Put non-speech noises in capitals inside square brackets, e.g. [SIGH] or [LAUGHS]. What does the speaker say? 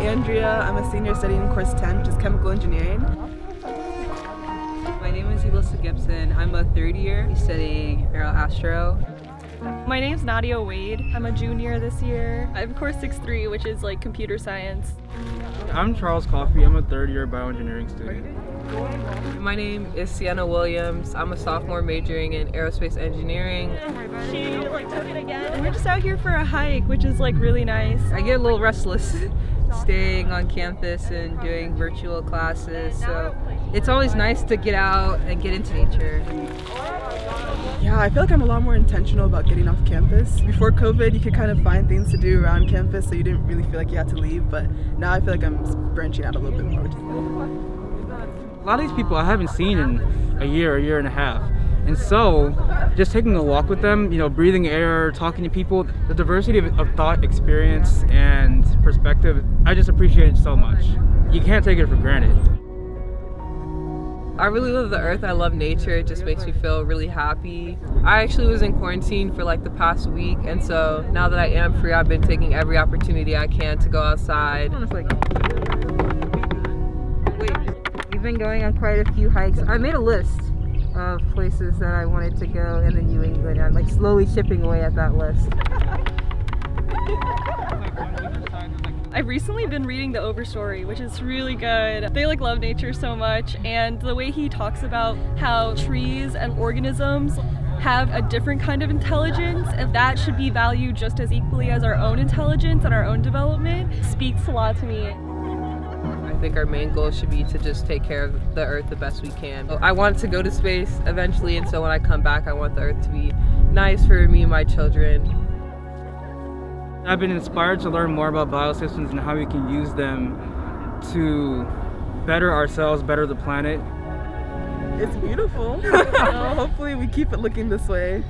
Andrea. I'm a senior studying course 10, which is chemical engineering. My name is Elissa Gibson. I'm a third year studying Aeroastro. My name is Nadia Wade. I'm a junior this year. I'm course 6-3, which is like computer science. I'm Charles Coffey. I'm a third year bioengineering student. My name is Sienna Williams. I'm a sophomore majoring in aerospace engineering. She like took it again. We're just out here for a hike, which is like really nice. I get a little restless [LAUGHS] staying on campus and doing virtual classes, so it's always nice to get out and get into nature. Yeah, I feel like I'm a lot more intentional about getting off campus. Before COVID, you could kind of find things to do around campus, so you didn't really feel like you had to leave, but now I feel like I'm branching out a little bit more, which is good a lot of these people I haven't seen in a year, a year and a half. And so, just taking a walk with them, you know, breathing air, talking to people, the diversity of, of thought, experience, and perspective, I just appreciate it so much. You can't take it for granted. I really love the earth. I love nature. It just makes me feel really happy. I actually was in quarantine for like the past week, and so now that I am free, I've been taking every opportunity I can to go outside. We've been going on quite a few hikes. I made a list of places that I wanted to go in the New England. I'm like slowly chipping away at that list. [LAUGHS] I've recently been reading the Overstory, which is really good. They like love nature so much and the way he talks about how trees and organisms have a different kind of intelligence and that should be valued just as equally as our own intelligence and our own development speaks a lot to me. I think our main goal should be to just take care of the earth the best we can. I want to go to space eventually and so when I come back I want the earth to be nice for me and my children. I've been inspired to learn more about biosystems and how we can use them to better ourselves, better the planet. It's beautiful. [LAUGHS] hopefully we keep it looking this way.